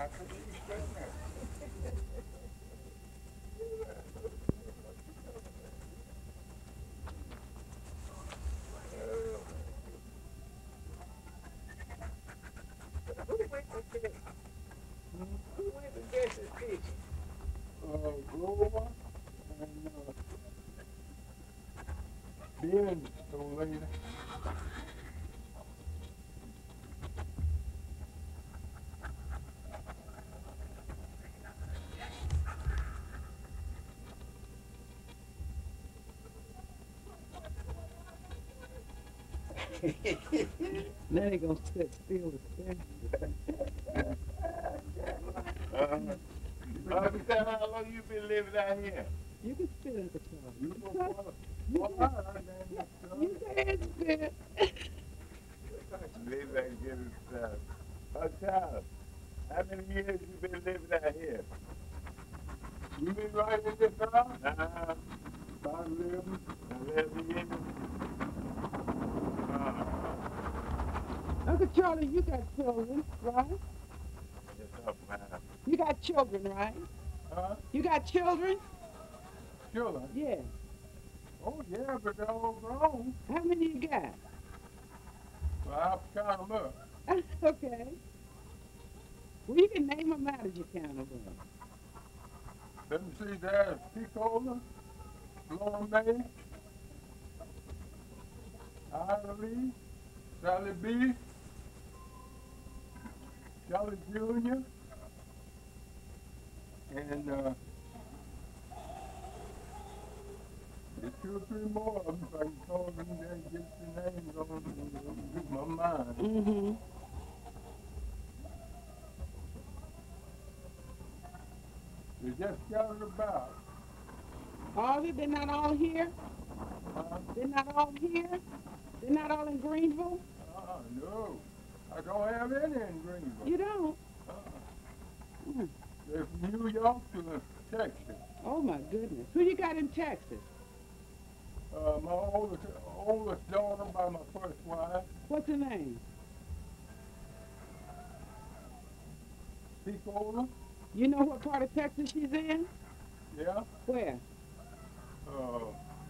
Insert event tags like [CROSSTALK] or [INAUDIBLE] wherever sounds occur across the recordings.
I couldn't even straighten that. Who went to get, who went to get this fish? uh, Grover and uh, Ben, old lady. [LAUGHS] Now they gonna sit still with them. Uh, understand how long you been living out here? You can spit in the car. You know what? You Well, can- I done that, You can spit. Live and get it started. Uh, child, how many years you been living out here? You been right in this house? Uh, About eleven. eleven years. Uh, Uncle Charlie, you got children, right? up. You got children, right? Huh? You got children? Children? Yeah. Oh, yeah, but they're all grown. How many you got? Well, I have to count them up. [LAUGHS] okay. Well, you can name them out as you count them. Let me see, there's Picola, Laura May, Ida Lee, Sally B, Charlie Jr., and uh, there's two or three more of them, if I can call them and get the names on, on get my mind. Mm-hmm. They just scattered about. All of it, they're not all here? Uh, They're not all here? They're not all in Greenville? uh, no, I don't have any in Greenville. You don't? Uh-uh. Mm. They're from New York to Texas. Oh, my goodness. Who you got in Texas? Uh, my oldest, oldest daughter by my first wife, What's her name? Picola, You know what part of Texas she's in? yeah, Where? uh,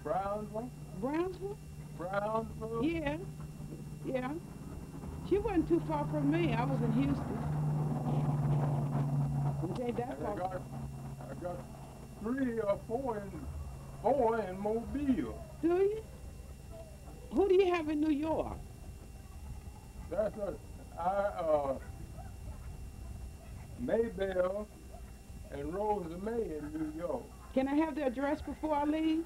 Brownsville, Brownsville? Brownsville, Yeah. Yeah. She wasn't too far from me. I was in Houston. It ain't that and I far. got, I got three or four in, four in Mobile. Do you? Who do you have in New York? That's a, I, uh, Maybell and Rosa May in New York. Can I have the address before I leave?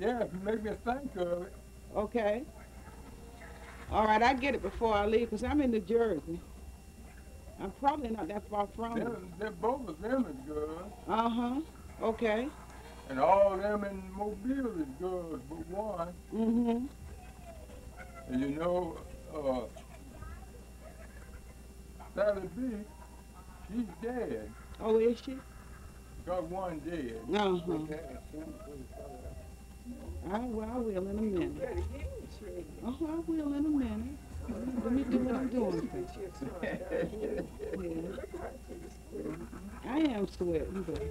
Yeah, if you make me think of it, Okay. All right, I get it before I leave because I'm in New Jersey. I'm probably not that far from they're, they're both of them is good. Uh huh. Okay. And all of them in Mobile is good, but one. Mm-hmm. And you know, uh, Sally B, she's dead. Oh, is she? Got one dead. Uh huh. I, well, I will in a minute. Oh, I will in a minute. Let me do what I'm doing. Yeah. I am sweating, but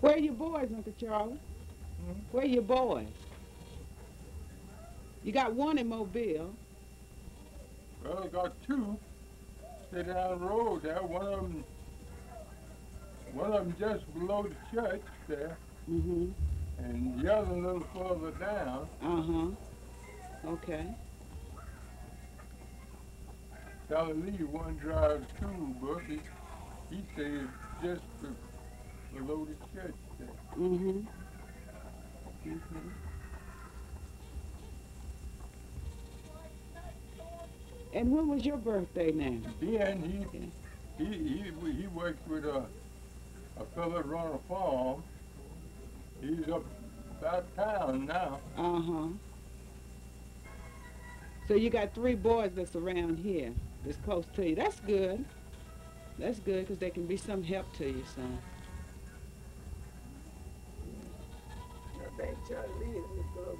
where are your boys, Uncle Charlie? Hmm? Where are your boys? You got one in Mobile. Well, I got two. Stay down the road there. One of them, one of them just below the church there, Mm-hmm. and the other a little further down. Uh-huh. Okay. Sally Lee, one drives two, but he, he stays just be- below the church there. Mm-hmm. Mm-hmm. And when was your birthday now? Ben, he, he, he, he works with a, a fella run a farm. He's up about town now. Uh-huh. So you got three boys that's around here, that's close to you. That's good. That's good, because they can be some help to you, son. I think Charlie Lee is his glory.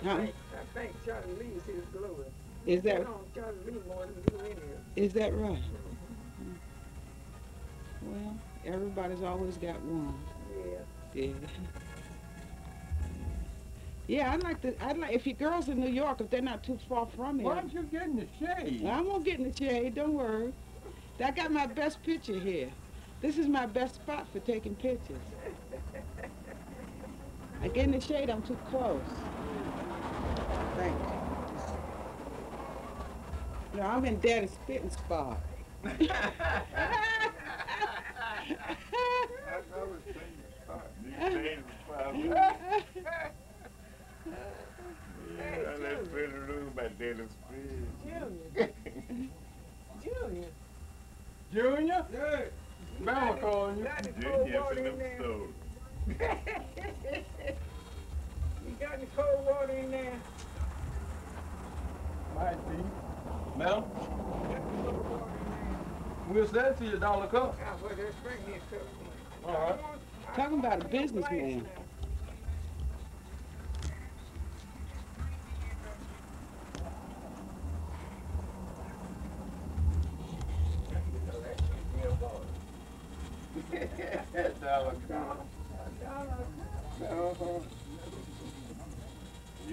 I Huh? think, I think Charlie Lee is his glory. Is that Get on Charlie Lee more than you any of is that right? Well, everybody's always got one. Yeah. Yeah. Yeah, I'd like to. I'd like if your girls in New York, if they're not too far from here. Why here. don't you get in the shade? I won't get in the shade. Don't worry. I got my best picture here. This is my best spot for taking pictures. I get in the shade. I'm too close. Thank you. No, I'm in Daddy's spitting spot. I always think it's fun. You change the spot. Yeah, let's fill the room by Dennis Fridge. Junior. Junior? Yeah. Mama calling you. Got cold water in in them there? stove. You got any cold water in there? Might be. Mel, Got any cold water we'll send to you a dollar cup. there? Well, just bring me a. All right. Talking about a businessman. [LAUGHS] [LAUGHS] Dollar cup. Uh-huh. You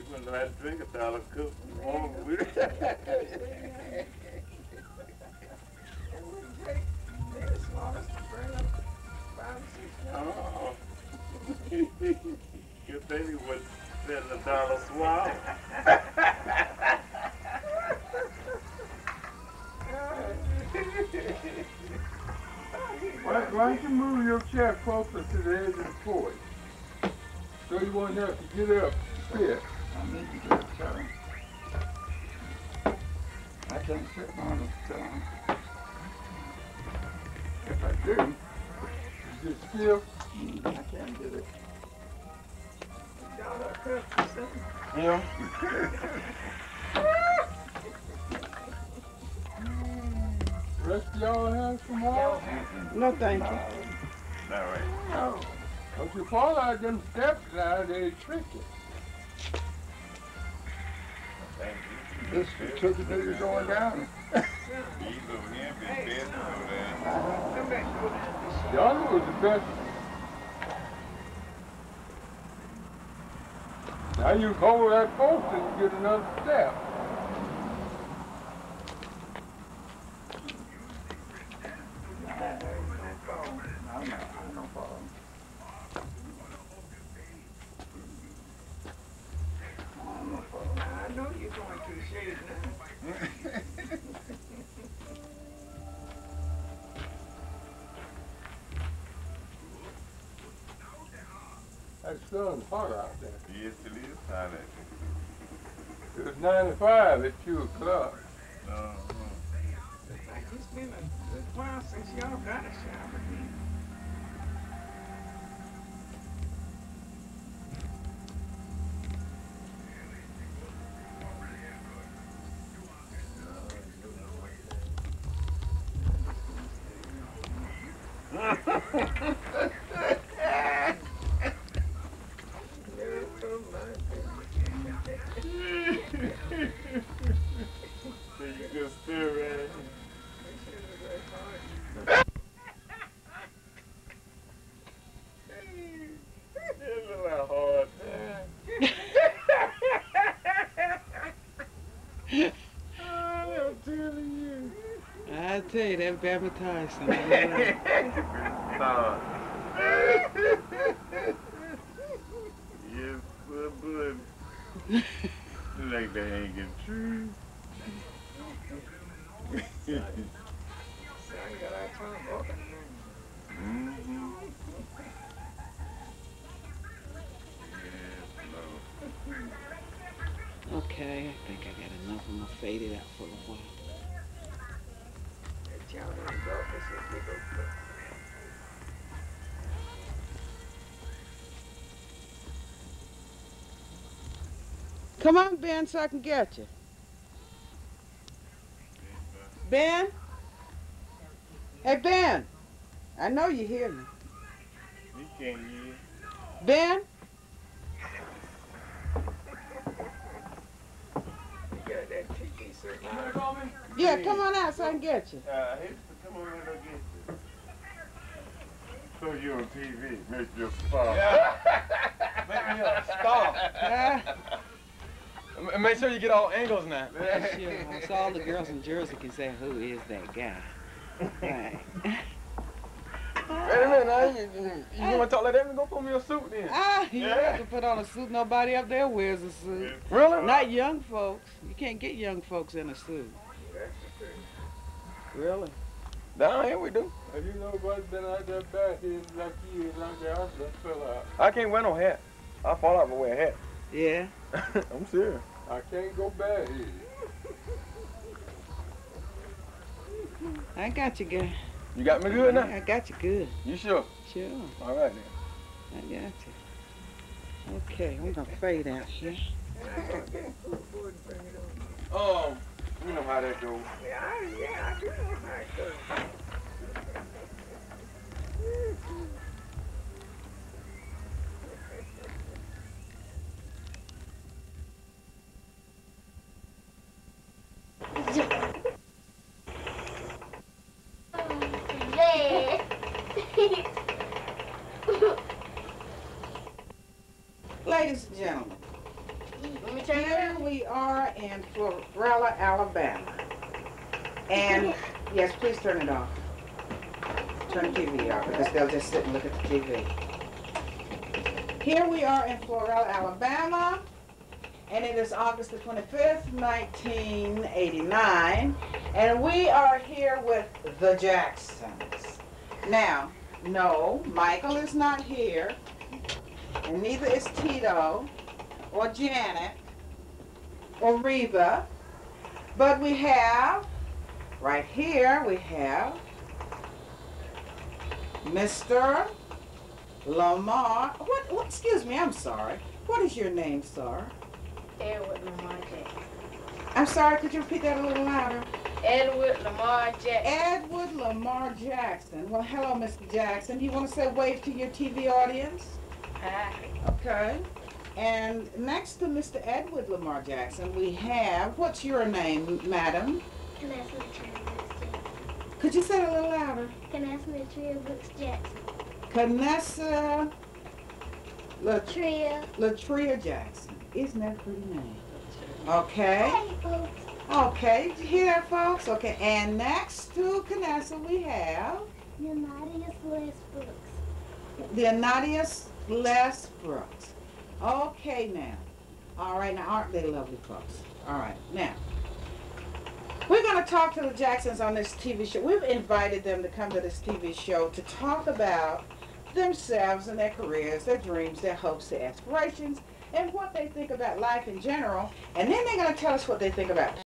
wouldn't know how to drink a dollar cup. You want with it. Oh. Your baby was selling a dollar swab. [LAUGHS] Why, why don't you move your chair closer to the edge of the porch? So you won't have to get up and spit. I need to get some. I can't sit on the tongue. If I do, Just still. I can't get it. Yeah. Rest of y'all have some water? No, thank you. All right. No, Don't you fall out them steps now, they tricky. Thank this certificate is going down. you. He's over here, been busy over there. The other was the best. Now you hold that post and get another step. That sun's hot out there. Yes, it is hot out It was 95 at 2 o'clock. Uh-huh. Like, it's been a good while since y'all got a shower. I'm telling you. I tell you, that Bama Tyson. Yes, sir, bud. like the hanging tree. Son got our tongue open. Yes, Lord. okay, I think I got enough. I'm gonna fade it out for a while. That child in his office is big old Come on, Ben, so I can get you. Ben? Hey, Ben. I know you hear me. He can't hear. Ben? You got that TV set. Yeah, come on out so I can get you. Uh, he's come over and get you. So you on TV, Mr. Fox. Make me a star. Make sure you get all angles now. sure. So all the girls in Jersey can say, who is that guy? [LAUGHS] Right. [LAUGHS] Wait a minute, now. You, you, you want to talk like that? Go put me a suit then. Ah, you have to put on a suit. Nobody up there wears a suit. Really? Not young folks. You can't get young folks in a suit. Really? Down here we do. Have you nobody been out there back here like you like that? I just fell out. I can't wear no hat. I fall out if I wear a hat. Yeah. [LAUGHS] I'm serious. I can't go back here. I got you, guy. You got me good now? I got you good. You sure? Sure. All right then. I got you. Okay, I'm gonna fade out here. Um, you know how that goes. Yeah, I, yeah, I do know how it goes. There. [LAUGHS] Ladies and gentlemen, here we are in Florala, Alabama. And, yes, please turn it off. Turn the TV off because they'll just sit and look at the TV. Here we are in Florala, Alabama. And it is August the 25th, 1989. And we are here with the Jacksons. Now, no, Michael is not here. And neither is Tito or Janet or Reba. But we have, right here, we have Mr. Lamar. What, what, excuse me, I'm sorry. What is your name, sir? Lamar Jackson. I'm sorry, could you repeat that a little louder? Edward Lamar Jackson. Edward Lamar Jackson. Well, hello, Mr. Jackson. Do you want to say wave to your TV audience? Hi. Okay. And next to Mr. Edward Lamar Jackson, we have, what's your name, madam? Kanessa Latria Brooks Jackson. Could you say it a little louder? Kanessa Latria Brooks Jackson. Kanessa Lat- Tria. Latria Jackson. Isn't that a pretty name? Okay. Hey, folks. Okay. Did you hear that, folks? Okay. And next to Kanessa, we have Unitas Les Brooks. the Anadius Les Brooks. Okay, now. All right, now, aren't they lovely folks? All right, now. We're going to talk to the Jacksons on this TV show. We've invited them to come to this TV show to talk about themselves and their careers, their dreams, their hopes, their aspirations, and what they think about life in general. And then they're going to tell us what they think about